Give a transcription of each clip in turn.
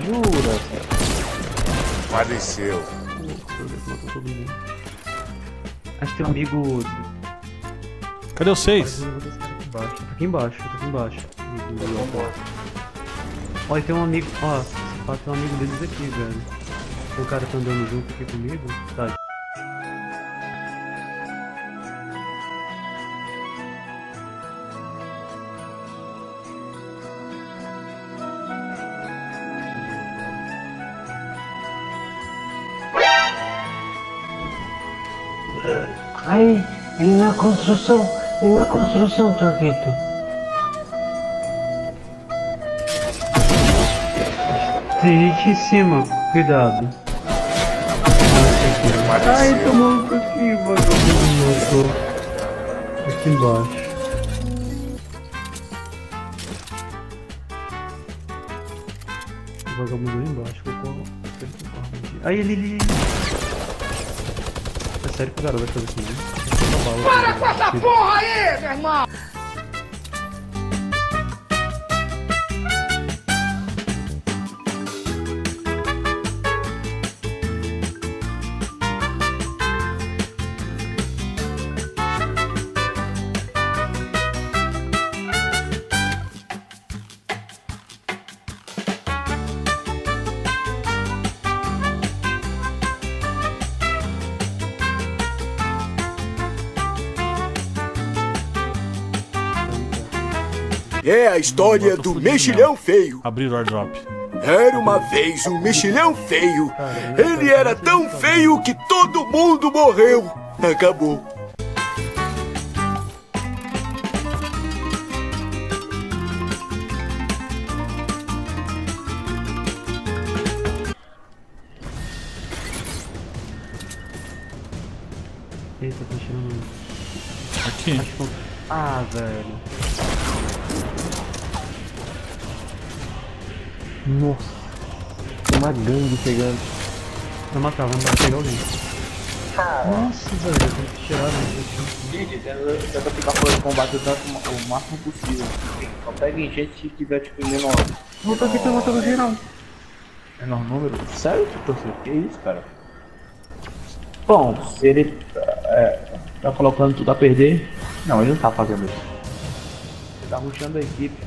jura? Faleceu. Acho que tem um amigo. Cadê os seis? Tá aqui embaixo, tá aqui embaixo. Olha, tem um amigo. Ó, tem um amigo deles aqui, velho. Tem um cara tá andando junto aqui comigo. Tá, Aí, ele na construção, ele na construção, Torquito. Tem gente em cima, cuidado. Ai, tomou um pouquinho, vagabundo. Aqui embaixo. O vagabundo ali embaixo, aquele com arma de- Aí, ele, ele. É sério que o garoto vai fazer isso, né? Para com essa porra! É a história do mexilhão feio. Abrir o airdrop. Era uma vez um mexilhão feio. Ele era tão feio que todo mundo morreu. Acabou. Eita, tá tirando. Aqui. Ah, velho. Nossa. Tem uma gangue pegando. Vai matar, vamos pegar alguém. Nossa, velho, tem que tirar, né? Gente, tenta, tenta ficar fora do combate o, tanto, o máximo possível. Só pega em gente se tiver tipo menor. Volta aqui, tá matando geral. Menor número? Sério, torcedor? Que isso, cara? Bom, se ele é, tá colocando tudo a perder. Não, ele não tá fazendo isso. Ele tá ruxando a equipe.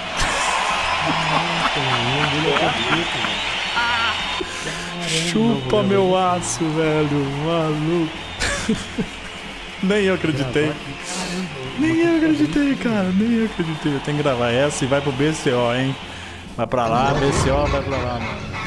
Chupa meu aço, velho. Maluco. Nem eu acreditei. Nem eu acreditei, cara. Nem eu acreditei. Eu tenho que gravar essa e vai pro BCO, hein? Vai pra lá, BCO vai pra lá, mano.